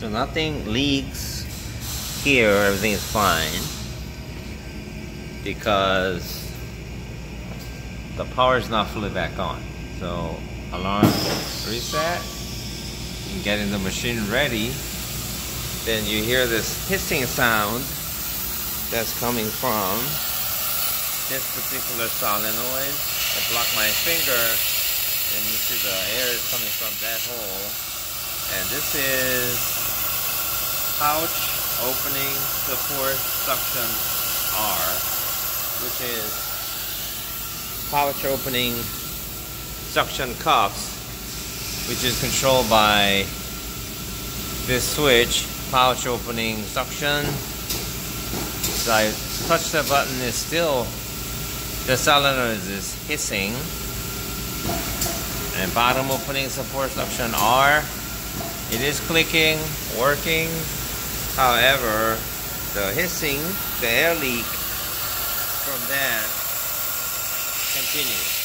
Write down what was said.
So nothing leaks here, everything is fine. Because the power is not fully back on. So alarm reset, you getting the machine ready. Then you hear this hissing sound that's coming from this particular solenoid. I block my finger and you see the air is coming from that hole. And this is pouch opening support suction R, which is pouch opening suction cups, which is controlled by this switch, pouch opening suction. So I touch the button, it's still, the solenoid is hissing. And bottom opening support suction R, it is clicking, working. However, the hissing, the air leak from that continues.